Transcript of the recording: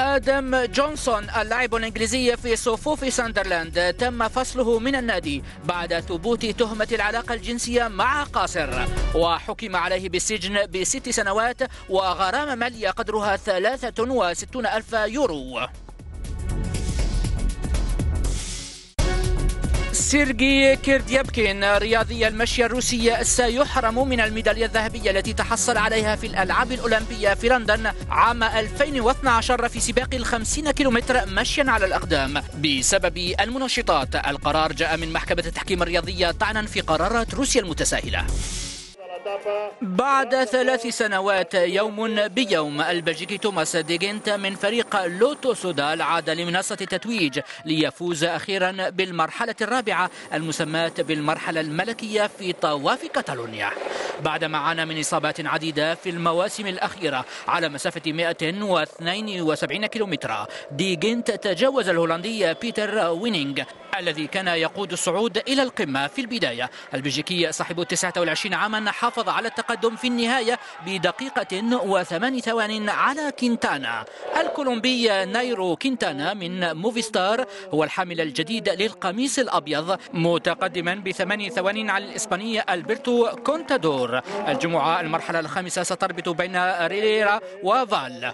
آدم جونسون اللاعب الإنجليزي في صفوف ساندرلاند. تم فصله من النادي بعد ثبوت تهمة العلاقة الجنسية مع قاصر. وحكم عليه بالسجن بست سنوات وغرامة مالية قدرها 63 ألف يورو. سيرجي كيرديابكين رياضي المشي الروسي سيحرم من الميدالية الذهبية التي تحصل عليها في الألعاب الأولمبية في لندن عام 2012 في سباق الخمسين كيلومتر مشيا على الأقدام. بسبب المنشطات القرار جاء من محكمة التحكيم الرياضية طعنا في قرارات روسيا المتساهلة. بعد ثلاث سنوات يوم بيوم البلجيكي توماس ديجنت من فريق لوتو سودال عاد لمنصة التتويج ليفوز أخيرا بالمرحلة الرابعة المسماة بالمرحلة الملكية في طواف كاتالونيا. بعدما عانى من إصابات عديدة في المواسم الأخيرة على مسافة 172 كيلومترا ديجنت تجاوز الهولندي بيتر وينينغ الذي كان يقود الصعود إلى القمة في البداية. البلجيكي صاحب 29 عاما حافظ على التقدم في النهاية بدقيقة وثمان ثوان على كينتانا. الكولومبي نايرو كينتانا من موفيستار هو الحامل الجديد للقميص الأبيض متقدما بثمان ثوان على الإسباني ألبرتو كونتادور. الجمعة المرحلة الخامسة ستربط بين ريليرا وفال